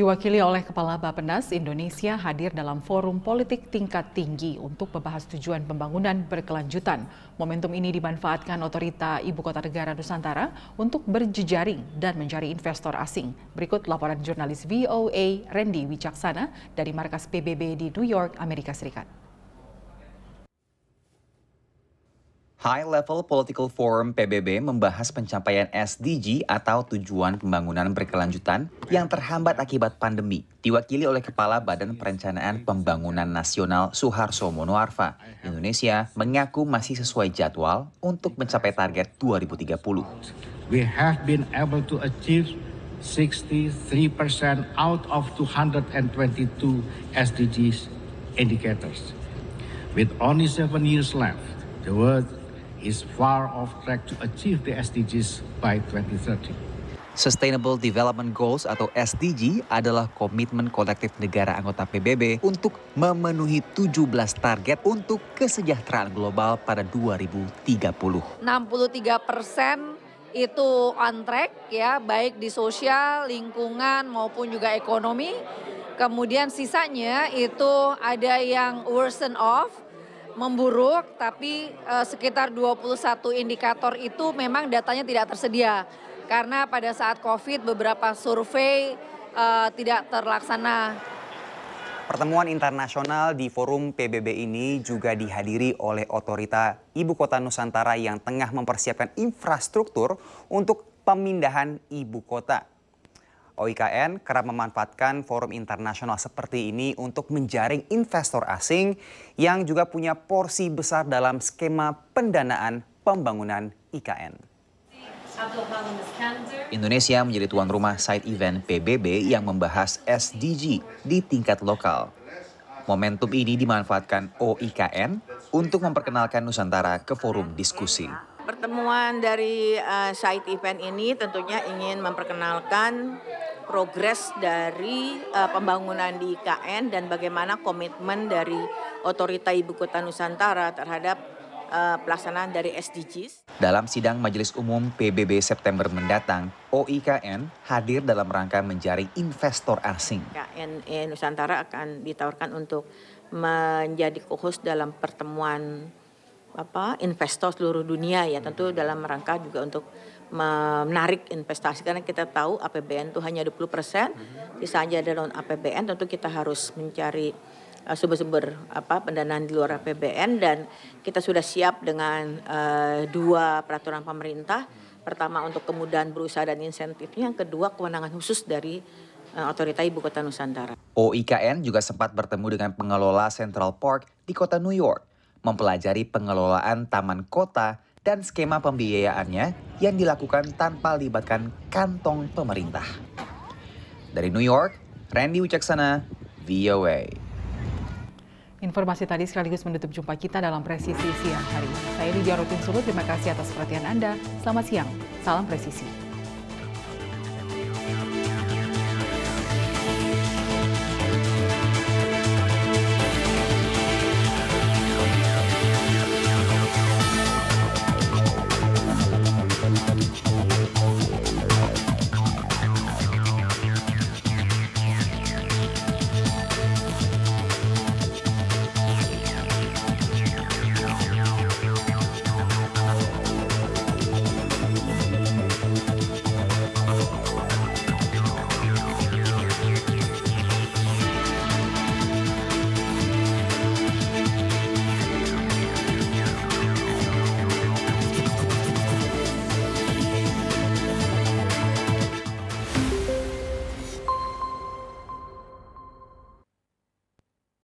Diwakili oleh Kepala Bappenas, Indonesia hadir dalam forum politik tingkat tinggi untuk membahas tujuan pembangunan berkelanjutan. Momentum ini dimanfaatkan otorita Ibu Kota Negara Nusantara untuk berjejaring dan mencari investor asing. Berikut laporan jurnalis VOA Randy Wicaksana dari markas PBB di New York, Amerika Serikat. High Level Political Forum PBB membahas pencapaian SDG atau tujuan pembangunan berkelanjutan yang terhambat akibat pandemi. Diwakili oleh Kepala Badan Perencanaan Pembangunan Nasional Suharso Monoarfa, Indonesia mengaku masih sesuai jadwal untuk mencapai target 2030. We have been able to achieve 63% out of 222 SDGs indicators. With only seven years left, the world is far off track to achieve the SDGs by 2030. Sustainable Development Goals atau SDG adalah komitmen kolektif negara anggota PBB untuk memenuhi 17 target untuk kesejahteraan global pada 2030. 63 persen itu on track ya, baik di sosial, lingkungan maupun juga ekonomi. Kemudian sisanya itu ada yang worsen off, memburuk, tapi uh, sekitar 21 indikator itu memang datanya tidak tersedia. Karena pada saat COVID beberapa survei uh, tidak terlaksana. Pertemuan internasional di forum PBB ini juga dihadiri oleh otorita Ibu Kota Nusantara yang tengah mempersiapkan infrastruktur untuk pemindahan ibu kota. OIKN kerap memanfaatkan forum internasional seperti ini untuk menjaring investor asing yang juga punya porsi besar dalam skema pendanaan pembangunan IKN. Indonesia menjadi tuan rumah side event PBB yang membahas SDG di tingkat lokal. Momentum ini dimanfaatkan OIKN untuk memperkenalkan Nusantara ke forum diskusi. Pertemuan dari uh, side event ini tentunya ingin memperkenalkan progres dari uh, pembangunan di IKN dan bagaimana komitmen dari otorita Ibu Kota Nusantara terhadap uh, pelaksanaan dari SDGs. Dalam sidang Majelis Umum PBB September mendatang, OIKN hadir dalam rangka menjaring investor asing. IKN e Nusantara akan ditawarkan untuk menjadi kohos dalam pertemuan apa investor seluruh dunia ya tentu dalam rangka juga untuk menarik investasi karena kita tahu APBN itu hanya 20 persen, sisanya ada non APBN tentu kita harus mencari uh, sumber-sumber apa pendanaan di luar APBN dan kita sudah siap dengan uh, dua peraturan pemerintah. Pertama untuk kemudahan berusaha dan insentifnya, yang kedua kewenangan khusus dari uh, otorita ibu kota Nusantara. OIKN juga sempat bertemu dengan pengelola Central Park di kota New York, mempelajari pengelolaan taman kota dan skema pembiayaannya yang dilakukan tanpa libatkan kantong pemerintah. Dari New York, Randy Wicaksana, VOA. Informasi tadi sekaligus menutup jumpa kita dalam Presisi Siang hari ini. Saya Lydia Rutin Sulu, terima kasih atas perhatian Anda. Selamat siang, salam presisi.